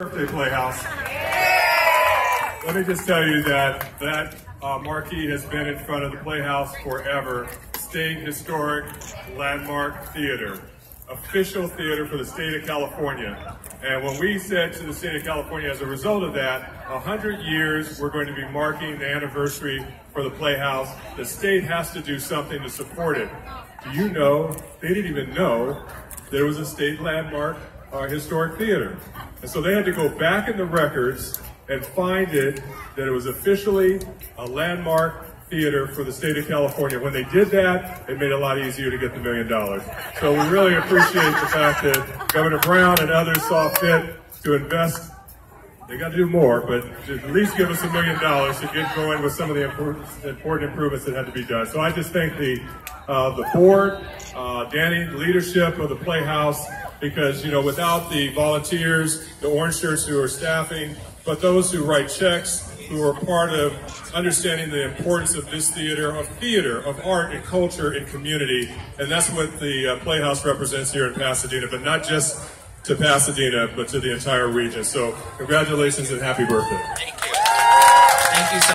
Birthday Playhouse. Let me just tell you that that uh, marquee has been in front of the Playhouse forever. State Historic Landmark Theater, official theater for the state of California. And when we said to the state of California, as a result of that, 100 years, we're going to be marking the anniversary for the Playhouse. The state has to do something to support it. Do you know, they didn't even know there was a state landmark uh, historic theater. And so they had to go back in the records and find it that it was officially a landmark theater for the state of California. When they did that, it made it a lot easier to get the million dollars. So we really appreciate the fact that Governor Brown and others saw fit to invest. They got to do more, but at least give us a million dollars to get going with some of the important, improvements that had to be done. So I just thank the uh, the board, uh, Danny, the leadership of the Playhouse, because you know without the volunteers, the orange shirts who are staffing, but those who write checks, who are part of understanding the importance of this theater, of theater, of art and culture and community, and that's what the uh, Playhouse represents here in Pasadena, but not just to Pasadena, but to the entire region. So congratulations and happy birthday. Thank you. Thank you so